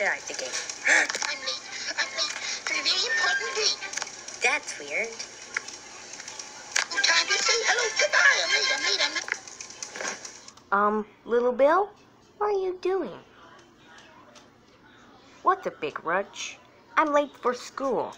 start I forget? I'm late. I'm late for a very important date. That's weird. No time to say hello. Goodbye. I'm late. I'm late. I'm late. Um, little Bill, what are you doing? What's a big rush? I'm late for school.